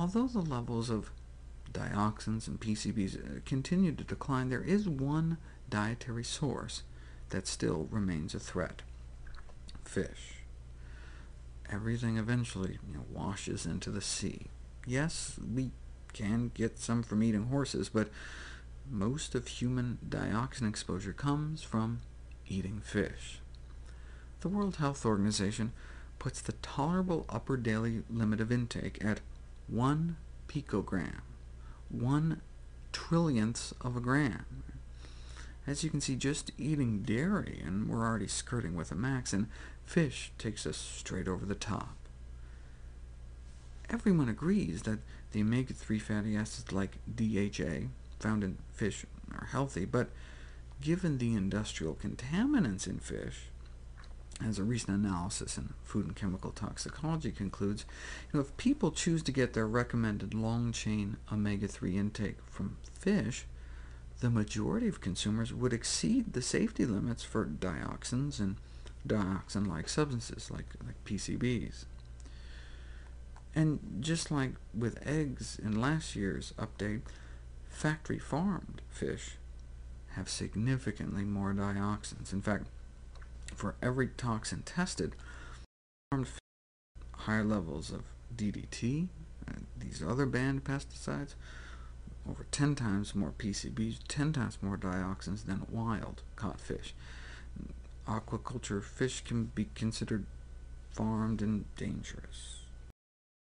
although the levels of dioxins and PCBs uh, continue to decline, there is one dietary source that still remains a threat— fish. Everything eventually you know, washes into the sea. Yes, we can get some from eating horses, but most of human dioxin exposure comes from eating fish. The World Health Organization puts the tolerable upper daily limit of intake at 1 picogram, 1 trillionth of a gram. As you can see, just eating dairy, and we're already skirting with a max, and fish takes us straight over the top. Everyone agrees that the omega-3 fatty acids like DHA, found in fish, are healthy, but given the industrial contaminants in fish, as a recent analysis in Food and Chemical Toxicology concludes, you know, if people choose to get their recommended long-chain omega-3 intake from fish, the majority of consumers would exceed the safety limits for dioxins and dioxin-like substances, like, like PCBs. And just like with eggs in last year's update, factory-farmed fish have significantly more dioxins. In fact, for every toxin tested, farmed fish higher levels of DDT, and these other banned pesticides, over 10 times more PCBs, 10 times more dioxins than wild caught fish. Aquaculture fish can be considered farmed and dangerous.